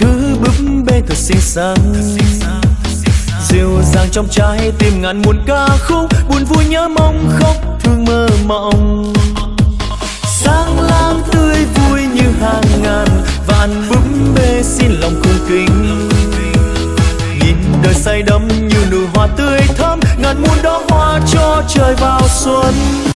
thứ búp bê thật xinh xắn dịu dàng trong trái tim ngàn muôn ca khúc, buồn vui nhớ mong khóc thương mơ mộng. Sáng lang tươi vui như hàng ngàn, vạn búp bê xin lòng cung kính. Nhìn đời say đắm như nụ hoa tươi thắm, ngàn muôn đó hoa cho trời vào xuân.